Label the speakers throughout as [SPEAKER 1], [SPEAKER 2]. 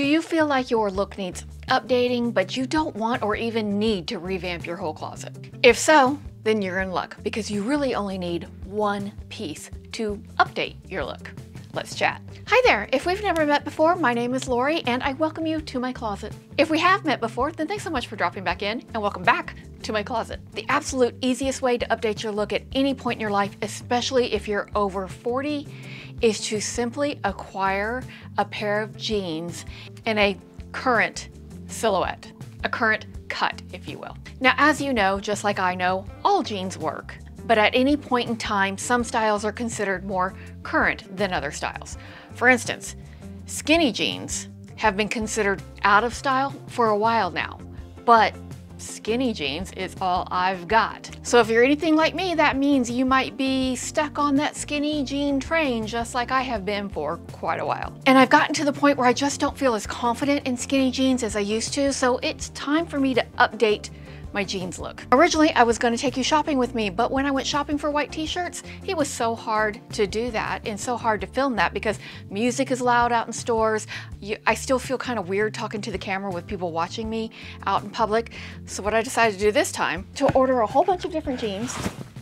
[SPEAKER 1] Do you feel like your look needs updating, but you don't want or even need to revamp your whole closet? If so, then you're in luck because you really only need one piece to update your look. Let's chat. Hi there. If we've never met before, my name is Lori and I welcome you to my closet. If we have met before, then thanks so much for dropping back in and welcome back to my closet. The absolute easiest way to update your look at any point in your life, especially if you're over 40, is to simply acquire a pair of jeans in a current silhouette, a current cut, if you will. Now, as you know, just like I know, all jeans work, but at any point in time, some styles are considered more current than other styles. For instance, skinny jeans have been considered out of style for a while now, but skinny jeans is all I've got. So if you're anything like me, that means you might be stuck on that skinny jean train just like I have been for quite a while. And I've gotten to the point where I just don't feel as confident in skinny jeans as I used to, so it's time for me to update my jeans look. Originally, I was gonna take you shopping with me, but when I went shopping for white t-shirts, it was so hard to do that and so hard to film that because music is loud out in stores. You, I still feel kind of weird talking to the camera with people watching me out in public. So what I decided to do this time, to order a whole bunch of different jeans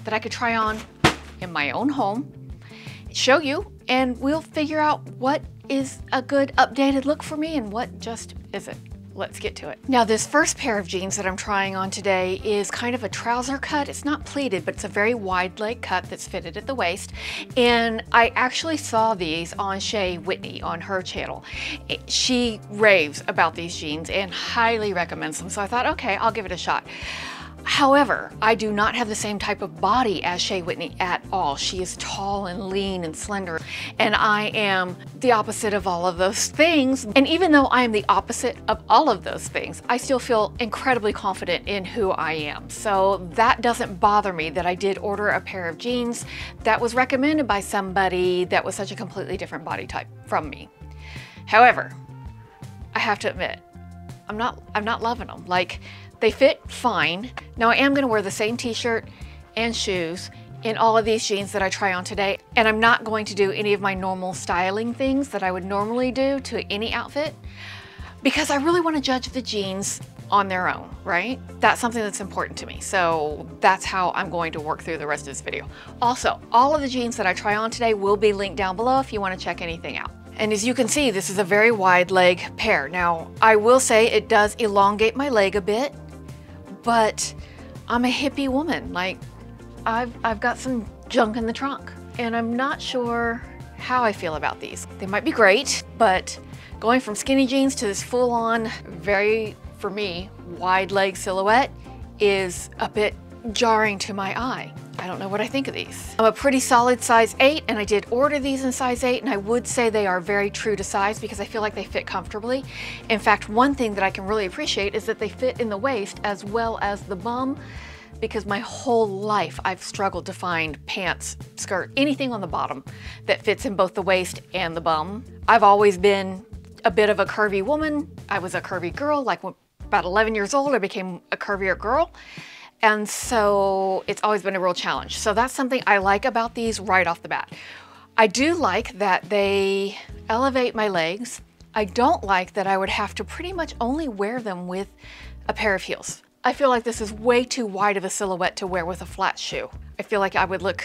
[SPEAKER 1] that I could try on in my own home, show you, and we'll figure out what is a good updated look for me and what just isn't let's get to it. Now this first pair of jeans that I'm trying on today is kind of a trouser cut. It's not pleated, but it's a very wide leg cut that's fitted at the waist. And I actually saw these on Shea Whitney on her channel. She raves about these jeans and highly recommends them. So I thought, okay, I'll give it a shot. However, I do not have the same type of body as Shea Whitney at all. She is tall and lean and slender, and I am the opposite of all of those things. And even though I am the opposite of all of those things, I still feel incredibly confident in who I am. So that doesn't bother me that I did order a pair of jeans that was recommended by somebody that was such a completely different body type from me. However, I have to admit, I'm not I'm not loving them. Like they fit fine. Now I am gonna wear the same t-shirt and shoes in all of these jeans that I try on today. And I'm not going to do any of my normal styling things that I would normally do to any outfit because I really wanna judge the jeans on their own, right? That's something that's important to me. So that's how I'm going to work through the rest of this video. Also, all of the jeans that I try on today will be linked down below if you wanna check anything out. And as you can see, this is a very wide leg pair. Now, I will say it does elongate my leg a bit, but I'm a hippie woman. Like, I've, I've got some junk in the trunk, and I'm not sure how I feel about these. They might be great, but going from skinny jeans to this full-on, very, for me, wide leg silhouette is a bit jarring to my eye. I don't know what I think of these. I'm a pretty solid size 8 and I did order these in size 8 and I would say they are very true to size because I feel like they fit comfortably. In fact, one thing that I can really appreciate is that they fit in the waist as well as the bum because my whole life I've struggled to find pants, skirt, anything on the bottom that fits in both the waist and the bum. I've always been a bit of a curvy woman. I was a curvy girl, like about 11 years old, I became a curvier girl. And so it's always been a real challenge. So that's something I like about these right off the bat. I do like that they elevate my legs. I don't like that I would have to pretty much only wear them with a pair of heels. I feel like this is way too wide of a silhouette to wear with a flat shoe. I feel like I would look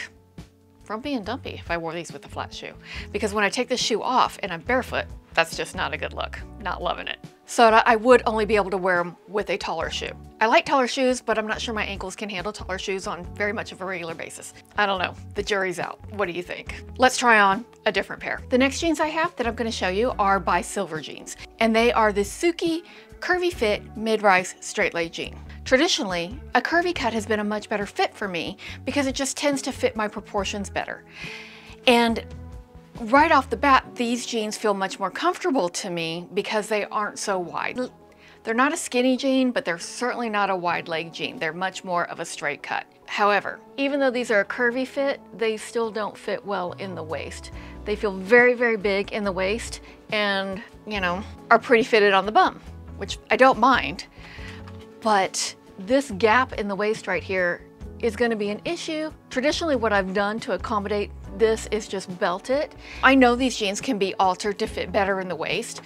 [SPEAKER 1] frumpy and dumpy if I wore these with a flat shoe. Because when I take the shoe off and I'm barefoot, that's just not a good look. Not loving it. So I would only be able to wear them with a taller shoe. I like taller shoes, but I'm not sure my ankles can handle taller shoes on very much of a regular basis. I don't know, the jury's out. What do you think? Let's try on a different pair. The next jeans I have that I'm gonna show you are by Silver Jeans, and they are the Suki Curvy Fit Mid-Rise Straight Leg Jean. Traditionally, a curvy cut has been a much better fit for me because it just tends to fit my proportions better. And right off the bat, these jeans feel much more comfortable to me because they aren't so wide. They're not a skinny jean, but they're certainly not a wide leg jean. They're much more of a straight cut. However, even though these are a curvy fit, they still don't fit well in the waist. They feel very, very big in the waist and, you know, are pretty fitted on the bum, which I don't mind. But this gap in the waist right here is gonna be an issue. Traditionally, what I've done to accommodate this is just belt it. I know these jeans can be altered to fit better in the waist,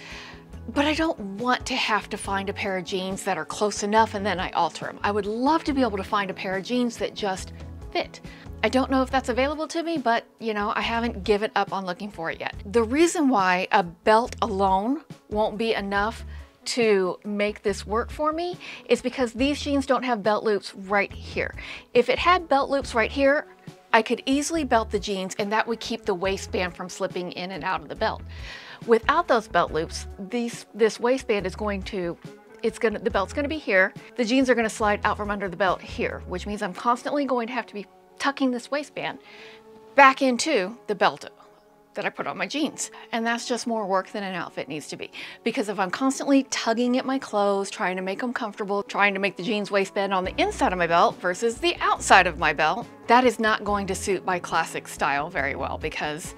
[SPEAKER 1] but I don't want to have to find a pair of jeans that are close enough and then I alter them. I would love to be able to find a pair of jeans that just fit. I don't know if that's available to me, but you know, I haven't given up on looking for it yet. The reason why a belt alone won't be enough to make this work for me is because these jeans don't have belt loops right here. If it had belt loops right here, I could easily belt the jeans and that would keep the waistband from slipping in and out of the belt. Without those belt loops, these, this waistband is going to it's gonna, the belt's gonna be here. The jeans are gonna slide out from under the belt here, which means I'm constantly going to have to be tucking this waistband back into the belt that I put on my jeans. And that's just more work than an outfit needs to be. Because if I'm constantly tugging at my clothes, trying to make them comfortable, trying to make the jeans waistband on the inside of my belt versus the outside of my belt, that is not going to suit my classic style very well because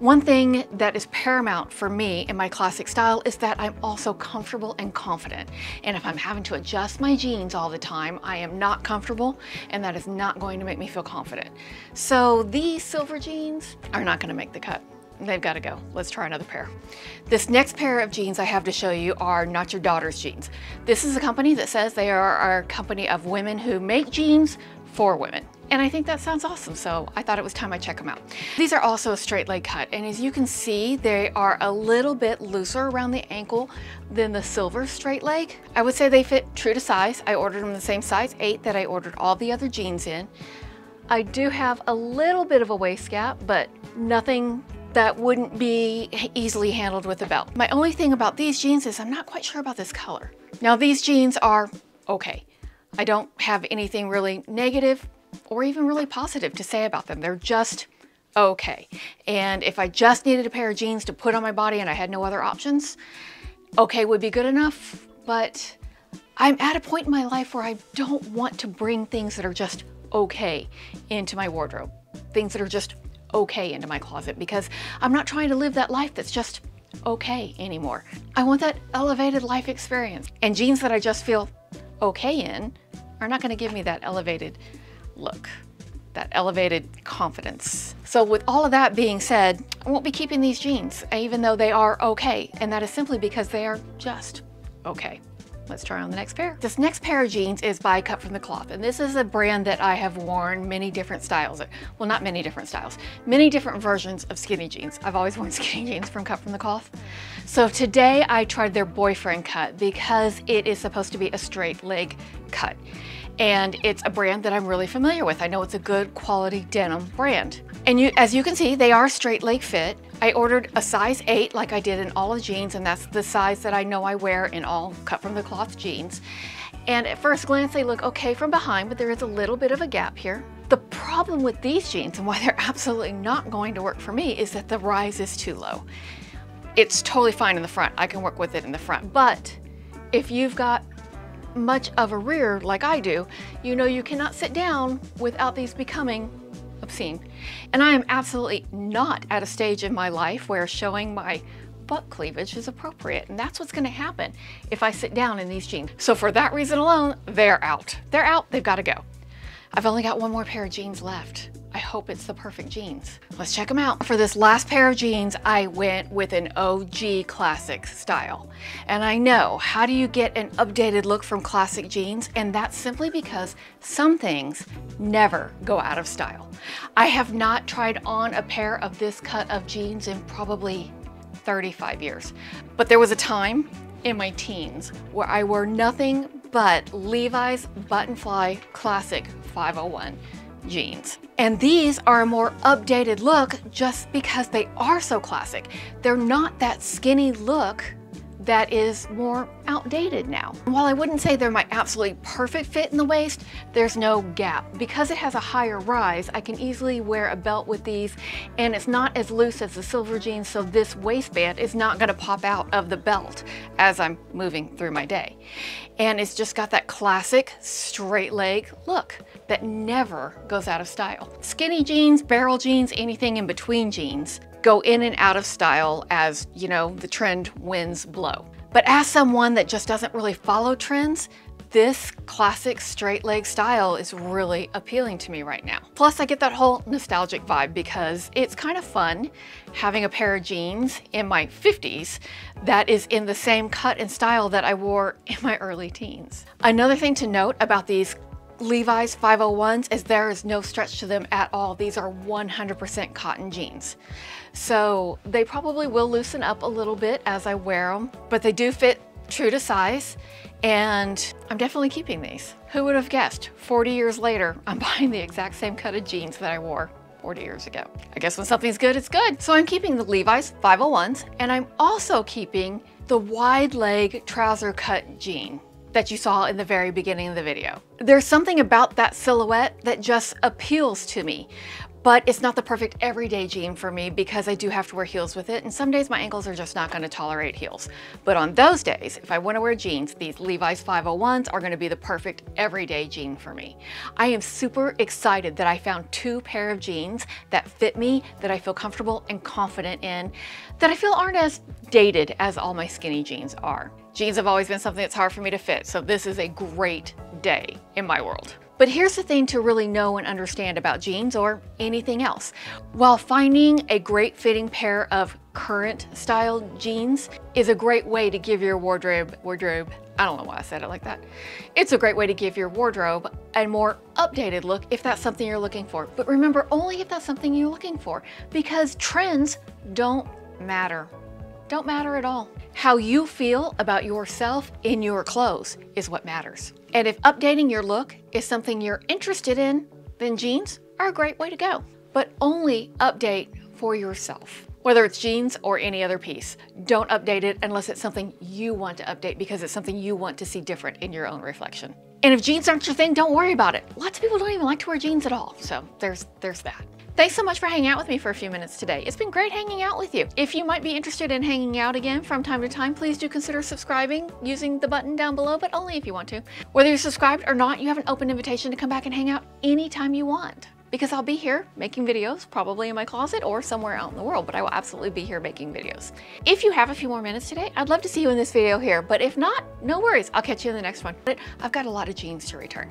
[SPEAKER 1] one thing that is paramount for me in my classic style is that I'm also comfortable and confident. And if I'm having to adjust my jeans all the time, I am not comfortable and that is not going to make me feel confident. So these silver jeans are not gonna make the cut. They've got to go. Let's try another pair. This next pair of jeans I have to show you are Not Your Daughter's jeans. This is a company that says they are a company of women who make jeans for women. And I think that sounds awesome, so I thought it was time I check them out. These are also a straight leg cut, and as you can see, they are a little bit looser around the ankle than the silver straight leg. I would say they fit true to size. I ordered them the same size 8 that I ordered all the other jeans in. I do have a little bit of a waist gap, but nothing that wouldn't be easily handled with a belt. My only thing about these jeans is I'm not quite sure about this color. Now these jeans are okay. I don't have anything really negative or even really positive to say about them. They're just okay. And if I just needed a pair of jeans to put on my body and I had no other options, okay would be good enough. But I'm at a point in my life where I don't want to bring things that are just okay into my wardrobe. Things that are just okay into my closet because I'm not trying to live that life that's just okay anymore. I want that elevated life experience. And jeans that I just feel okay in are not gonna give me that elevated look, that elevated confidence. So with all of that being said, I won't be keeping these jeans, even though they are okay. And that is simply because they are just okay. Let's try on the next pair. This next pair of jeans is by Kut From The Kloth, and this is a brand that I have worn many different styles. Well, not many different styles, many different versions of skinny jeans. I've always worn skinny jeans from Kut From The Kloth. So today I tried their boyfriend cut because it is supposed to be a straight leg cut and it's a brand that I'm really familiar with. I know it's a good quality denim brand. And you, as you can see, they are straight leg fit. I ordered a size 8 like I did in all the jeans, and that's the size that I know I wear in all Kut from the Kloth jeans. And at first glance, they look okay from behind, but there is a little bit of a gap here. The problem with these jeans and why they're absolutely not going to work for me is that the rise is too low. It's totally fine in the front. I can work with it in the front. But if you've got much of a rear like I do, you know you cannot sit down without these becoming obscene. And I am absolutely not at a stage in my life where showing my butt cleavage is appropriate. And that's what's gonna happen if I sit down in these jeans. So for that reason alone, they're out. They're out, they've gotta go. I've only got one more pair of jeans left. I hope it's the perfect jeans. Let's check them out. For this last pair of jeans, I went with an OG classic style. And I know, how do you get an updated look from classic jeans? And that's simply because some things never go out of style. I have not tried on a pair of this cut of jeans in probably 35 years. But there was a time in my teens where I wore nothing but Levi's Button Fly Classic 501 jeans. And these are a more updated look just because they are so classic. They're not that skinny look that is more outdated now. While I wouldn't say they're my absolutely perfect fit in the waist, there's no gap. Because it has a higher rise, I can easily wear a belt with these and it's not as loose as the silver jeans, so this waistband is not gonna pop out of the belt as I'm moving through my day. And it's just got that classic straight leg look that never goes out of style. Skinny jeans, barrel jeans, anything in between jeans go in and out of style as, you know, the trend winds blow. But as someone that just doesn't really follow trends, this classic straight leg style is really appealing to me right now. Plus I get that whole nostalgic vibe because it's kind of fun having a pair of jeans in my 50s that is in the same cut and style that I wore in my early teens. Another thing to note about these Levi's 501s is there is no stretch to them at all. These are 100% cotton jeans. So they probably will loosen up a little bit as I wear them, but they do fit true to size and I'm definitely keeping these. Who would have guessed 40 years later I'm buying the exact same cut of jeans that I wore 40 years ago. I guess when something's good, it's good. So I'm keeping the Levi's 501s and I'm also keeping the wide leg trouser cut jean that you saw in the very beginning of the video. There's something about that silhouette that just appeals to me but it's not the perfect everyday jean for me because I do have to wear heels with it and some days my ankles are just not going to tolerate heels. But on those days, if I want to wear jeans, these Levi's 501s are going to be the perfect everyday jean for me. I am super excited that I found two pair of jeans that fit me, that I feel comfortable and confident in, that I feel aren't as dated as all my skinny jeans are. Jeans have always been something that's hard for me to fit, so this is a great day in my world. But here's the thing to really know and understand about jeans or anything else. While finding a great fitting pair of current style jeans is a great way to give your wardrobe, wardrobe, I don't know why I said it like that. It's a great way to give your wardrobe a more updated look if that's something you're looking for. But remember, only if that's something you're looking for because trends don't matter don't matter at all. How you feel about yourself in your clothes is what matters. And if updating your look is something you're interested in, then jeans are a great way to go. But only update for yourself. Whether it's jeans or any other piece, don't update it unless it's something you want to update because it's something you want to see different in your own reflection. And if jeans aren't your thing, don't worry about it. Lots of people don't even like to wear jeans at all. So there's, there's that. Thanks so much for hanging out with me for a few minutes today. It's been great hanging out with you. If you might be interested in hanging out again from time to time, please do consider subscribing using the button down below, but only if you want to. Whether you're subscribed or not, you have an open invitation to come back and hang out anytime you want because I'll be here making videos, probably in my closet or somewhere out in the world, but I will absolutely be here making videos. If you have a few more minutes today, I'd love to see you in this video here, but if not, no worries. I'll catch you in the next one. I've got a lot of jeans to return.